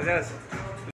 Fazendo assim.